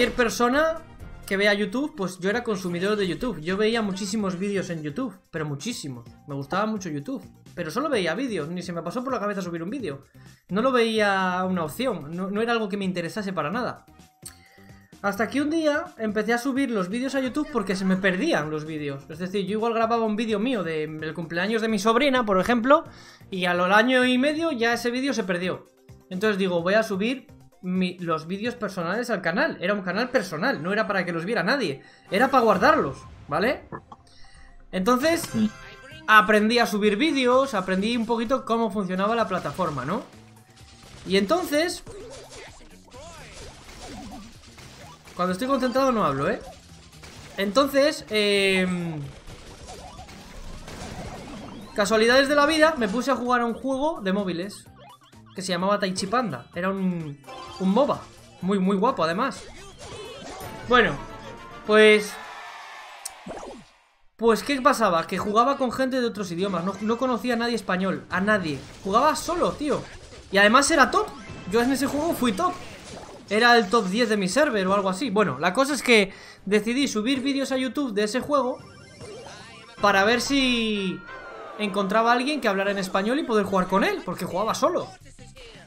cualquier persona que vea YouTube, pues yo era consumidor de YouTube. Yo veía muchísimos vídeos en YouTube, pero muchísimos. Me gustaba mucho YouTube. Pero solo veía vídeos, ni se me pasó por la cabeza subir un vídeo. No lo veía una opción, no, era algo que me interesase para nada. Hasta que un día empecé a subir los vídeos a YouTube porque se me perdían los vídeos. Es decir, yo igual grababa un vídeo mío del cumpleaños de mi sobrina, por ejemplo, y a lo año y medio ya ese vídeo se perdió. Entonces digo, voy a subir mi- los vídeos personales al canal. Era un canal personal, no era para que los viera nadie. Era para guardarlos, ¿vale? Entonces, aprendí a subir vídeos, aprendí un poquito cómo funcionaba la plataforma, ¿no? Y entonces... Cuando estoy concentrado no hablo, ¿eh? Entonces, eh... Casualidades de la vida, me puse a jugar a un juego de móviles que se llamaba Taichi Panda. Era un, un MOBA. Muy, muy guapo, además. Bueno, pues... Pues, ¿qué pasaba? Que jugaba con gente de otros idiomas. No, no conocía a nadie español. A nadie. Jugaba solo, tío. Y además era top. Yo en ese juego fui top. Era el top 10 de mi server o algo así. Bueno, la cosa es que decidí subir vídeos a YouTube de ese juego para ver si encontraba a alguien que hablara en español y poder jugar con él, porque jugaba solo.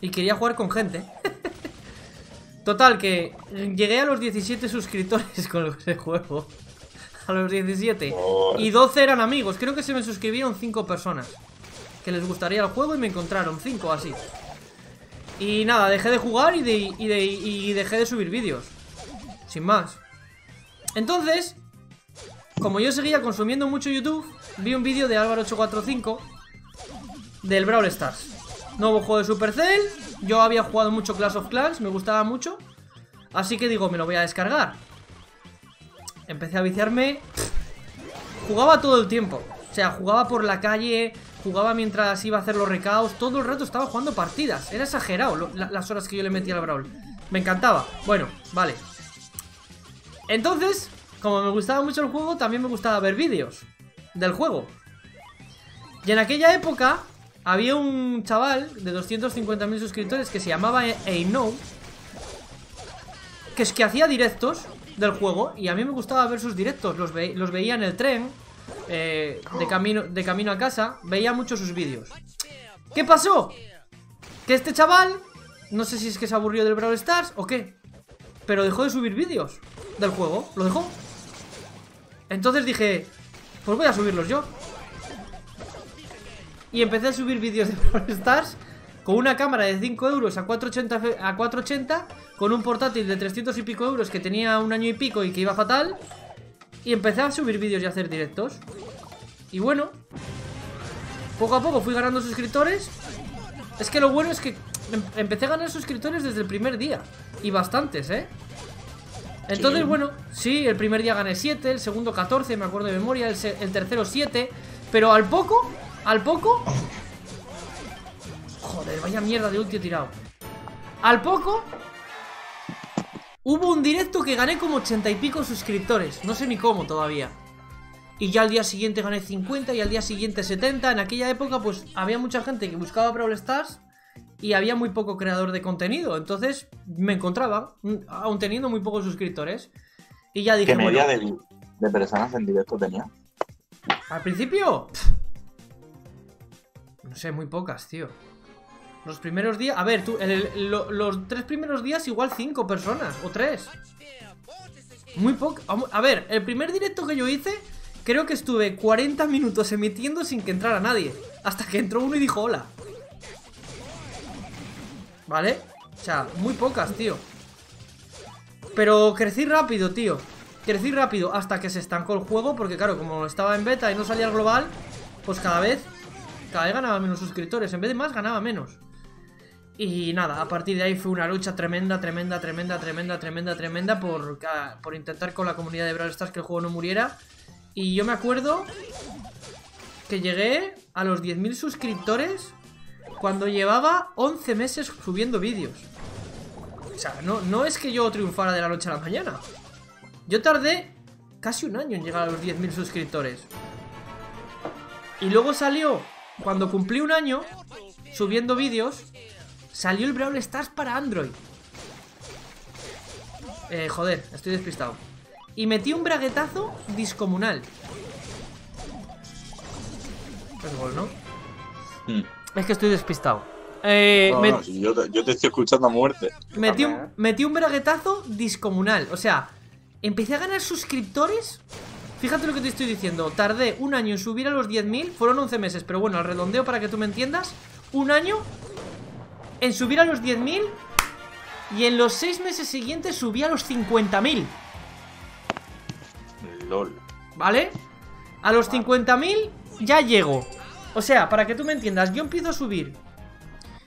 Y quería jugar con gente. Total, que llegué a los 17 suscriptores con ese juego. A los 17. Y 12 eran amigos. Creo que se me suscribieron 5 personas. Que les gustaría el juego y me encontraron 5 así. Y nada, dejé de jugar y, de, y, de- y dejé de subir vídeos. Sin más. Entonces, como yo seguía consumiendo mucho YouTube, vi un vídeo de Álvaro845 del Brawl Stars. Nuevo juego de Supercell. Yo había jugado mucho Clash of Clans, me gustaba mucho. Así que digo, me lo voy a descargar. Empecé a viciarme. Jugaba todo el tiempo. O sea, jugaba por la calle, jugaba mientras iba a hacer los recaos. Todo el rato estaba jugando partidas. Era exagerado las horas que yo le metía al Brawl. Me encantaba. Bueno, vale. Entonces, como me gustaba mucho el juego, también me gustaba ver vídeos del juego. Y en aquella época había un chaval de 250.000 suscriptores que se llamaba Eino, que es que hacía directos del juego y a mí me gustaba ver sus directos. Los, los veía en el tren, eh, de, camino, de camino a casa, veía mucho sus vídeos. ¿Qué pasó? Que este chaval, no sé si es que se aburrió del Brawl Stars o qué, pero dejó de subir vídeos del juego, lo dejó. Entonces dije, pues voy a subirlos yo. Y empecé a subir vídeos de Brawl Stars con una cámara de 5 euros a 480, fe- a 480, con un portátil de 300 y pico euros que tenía un año y pico y que iba fatal. Y empecé a subir vídeos y a hacer directos. Y bueno, poco a poco fui ganando suscriptores. Es que lo bueno es que em- empecé a ganar suscriptores desde el primer día. Y bastantes, ¿eh? Entonces, bueno, sí, el primer día gané 7, el segundo 14, me acuerdo de memoria, el, el tercero 7, pero al poco, al poco... Joder, vaya mierda de ulti he tirado. Al poco... Hubo un directo que gané como 80 y pico suscriptores, no sé ni cómo todavía. Y ya al día siguiente gané 50 y al día siguiente 70. En aquella época pues había mucha gente que buscaba Brawl Stars y había muy poco creador de contenido. Entonces me encontraba, mm, aún teniendo muy pocos suscriptores. Y ya dije, ¿Qué media bueno, de, de personas en directo tenía? al principio... pff, No sé, muy pocas, tío. Los primeros días... A ver, tú, los tres primeros días igual cinco personas, o tres. Muy poco. A ver, el primer directo que yo hice, creo que estuve 40 minutos emitiendo sin que entrara nadie. Hasta que entró uno y dijo hola. ¿Vale? O sea, muy pocas, tío. Pero crecí rápido, tío. Crecí rápido hasta que se estancó el juego. Porque, claro, como estaba en beta y no salía al global, pues cada vez. Cada vez ganaba menos suscriptores. En vez de más, ganaba menos. Y nada, a partir de ahí fue una lucha tremenda, tremenda, tremenda, tremenda, tremenda, tremenda por, por intentar con la comunidad de Brawl Stars que el juego no muriera. Y yo me acuerdo que llegué a los 10.000 suscriptores cuando llevaba 11 meses subiendo vídeos. O sea, no, no es que yo triunfara de la noche a la mañana. Yo tardé casi un año en llegar a los 10.000 suscriptores. Y luego salió, cuando cumplí un año, subiendo vídeos, salió el Brawl Stars para Android. Eh, joder, estoy despistado. Y metí un braguetazo discomunal. Es gol, ¿no? Mm. Es que estoy despistado. Eh, No, me- no, yo, te, yo te estoy escuchando a muerte. metí, un, ¿eh? metí un braguetazo discomunal. O sea, empecé a ganar suscriptores. Fíjate lo que te estoy diciendo. Tardé un año en subir a los 10.000. Fueron 11 meses, pero bueno, al redondeo para que tú me entiendas. Un año en subir a los 10.000. Y en los 6 meses siguientes subí a los 50.000. LOL. ¿Vale? A los 50.000 ya llego. O sea, para que tú me entiendas, yo empiezo a subir.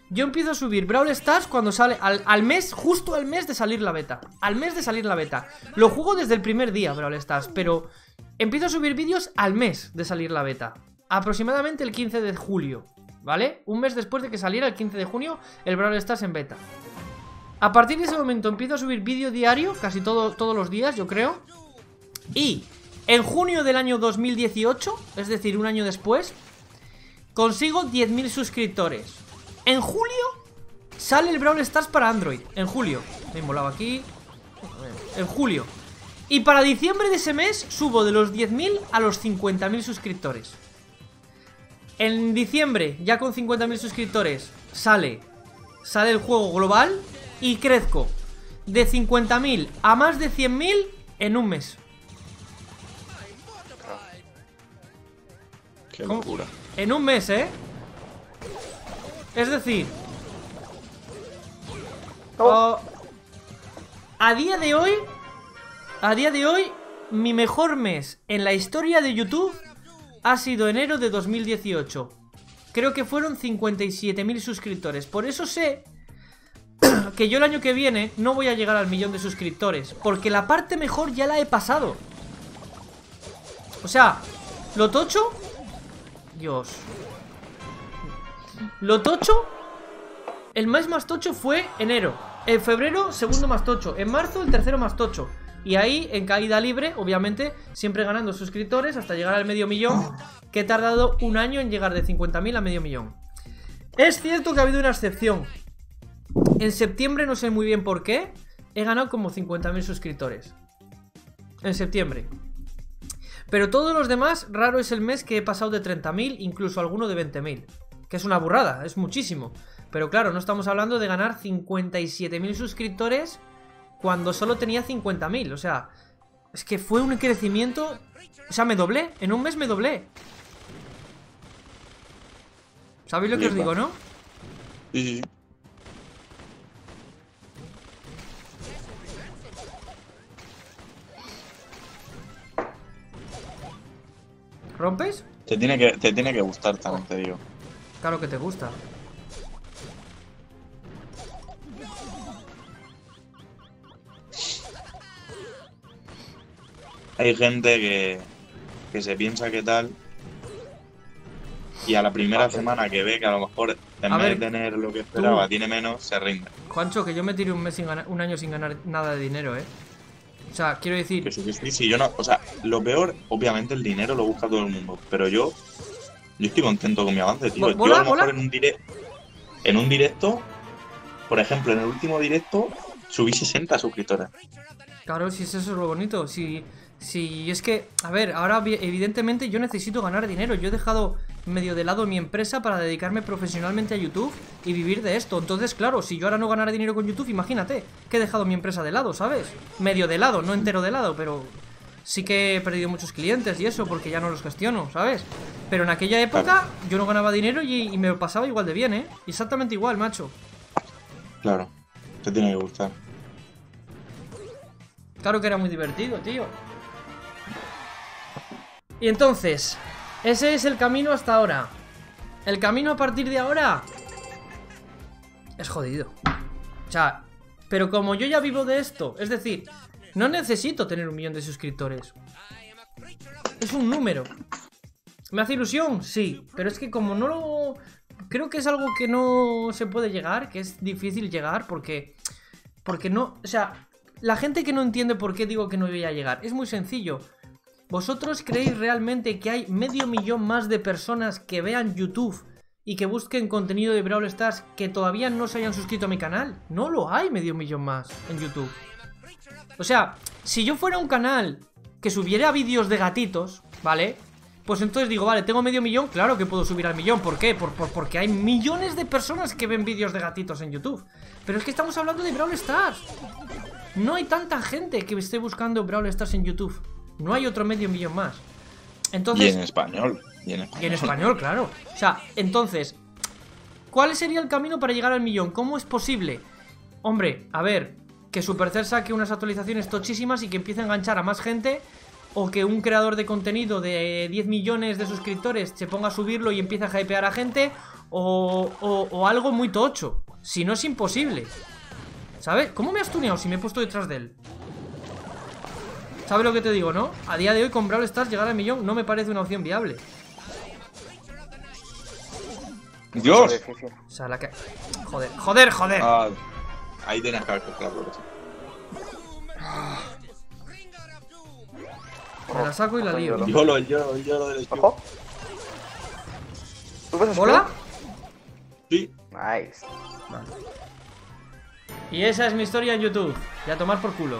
Yo empiezo a subir Brawl Stars cuando sale al, al mes, justo al mes de salir la beta. Al mes de salir la beta. Lo juego desde el primer día, Brawl Stars, pero empiezo a subir vídeos al mes de salir la beta. Aproximadamente el 15 de julio. ¿Vale? Un mes después de que saliera el 15 de junio el Brawl Stars en beta. A partir de ese momento empiezo a subir vídeo diario, casi todo, todos los días, yo creo. Y en junio del año 2018, es decir, un año después, consigo 10.000 suscriptores. En julio sale el Brawl Stars para Android. En julio. Me he molado aquí. En julio. Y para diciembre de ese mes subo de los 10.000 a los 50.000 suscriptores. En diciembre, ya con 50.000 suscriptores, sale, sale el juego global y crezco de 50.000 a más de 100.000 en un mes. Qué locura. En un mes, ¿eh? Es decir... oh, a día de hoy... A día de hoy, mi mejor mes en la historia de YouTube ha sido enero de 2018. Creo que fueron 57.000 suscriptores. Por eso sé que yo el año que viene no voy a llegar al millón de suscriptores. Porque la parte mejor ya la he pasado. O sea, lo tocho... Dios. Lo tocho. El mes más tocho fue enero. En febrero, segundo más tocho. En marzo, el tercero más tocho. Y ahí, en caída libre, obviamente, siempre ganando suscriptores hasta llegar al medio millón. Que he tardado un año en llegar de 50.000 a medio millón. Es cierto que ha habido una excepción. En septiembre, no sé muy bien por qué, he ganado como 50.000 suscriptores. En septiembre. Pero todos los demás, raro es el mes que he pasado de 30.000, incluso alguno de 20.000. Que es una burrada, es muchísimo. Pero claro, no estamos hablando de ganar 57.000 suscriptores cuando solo tenía 50.000. O sea, es que fue un crecimiento... O sea, me doblé, en un mes me doblé. ¿Sabéis lo que os digo, no? Sí. ¿Rompes? Te tiene que, te tiene que gustar también, te digo. Claro que te gusta. Hay gente que, que se piensa que tal. Y a la primera semana que ve que a lo mejor en A vez ver, de tener lo que esperaba, tú- tiene menos, se rinde. Juancho, que yo me tiré un, mes sin ganar, un año sin ganar nada de dinero, ¿eh? O sea, quiero decir... Que sí, que sí, sí, yo no. O sea, lo peor, obviamente, el dinero lo busca todo el mundo. Pero yo. Yo estoy contento con mi avance, tío. Yo a lo mejor bola. en un directo. En un directo. Por ejemplo, en el último directo subí 60 suscriptores. Claro, si es eso es lo bonito. Si, si es que, a ver, ahora vi- evidentemente yo necesito ganar dinero. Yo he dejado medio de lado mi empresa para dedicarme profesionalmente a YouTube y vivir de esto. Entonces, claro, si yo ahora no ganara dinero con YouTube, imagínate que he dejado mi empresa de lado, ¿sabes? Medio de lado, no entero de lado, pero sí que he perdido muchos clientes y eso porque ya no los gestiono, ¿sabes? Pero en aquella época yo no ganaba dinero y, y me lo pasaba igual de bien, ¿eh? Exactamente igual, macho. Claro. Te tiene que gustar. Claro que era muy divertido, tío. Y entonces, ese es el camino hasta ahora. El camino a partir de ahora es jodido. O sea, pero como yo ya vivo de esto, es decir, no necesito tener un millón de suscriptores. Es un número. ¿Me hace ilusión? Sí, pero es que como no lo... Creo que es algo que no se puede llegar, que es difícil llegar porque... Porque no... O sea, la gente que no entiende por qué digo que no voy a llegar, es muy sencillo. ¿Vosotros creéis realmente que hay medio millón más de personas que vean YouTube y que busquen contenido de Brawl Stars que todavía no se hayan suscrito a mi canal? No lo hay medio millón más en YouTube. O sea, si yo fuera un canal que subiera vídeos de gatitos, ¿vale? Pues entonces digo, vale, tengo medio millón, claro que puedo subir al millón. ¿Por qué? Por, por- porque hay millones de personas que ven vídeos de gatitos en YouTube. Pero es que estamos hablando de Brawl Stars. No hay tanta gente que esté buscando Brawl Stars en YouTube. No hay otro medio millón más. Y Entonces, en español. Y en español. y en español, claro. O sea, entonces, ¿cuál sería el camino para llegar al millón? ¿Cómo es posible? Hombre, a ver, que Supercell saque unas actualizaciones tochísimas y que empiece a enganchar a más gente. O que un creador de contenido de 10 millones de suscriptores se ponga a subirlo y empiece a hypear a gente. O, o- o algo muy tocho. Si no es imposible. ¿Sabes? ¿Cómo me has tuneado si me he puesto detrás de él? ¿Sabes lo que te digo, no? A día de hoy con Brawl Stars llegar al millón no me parece una opción viable. ¡Dios! O sea, la que... Joder, joder, joder. Ah, ahí tenías que haber pelota. Me la saco y la lío. Yo lo, yo, yo lo del Ojo. ¿Tú ves a ¿Hola? Sí. Nice. Y esa es mi historia en YouTube. Y a tomar por culo.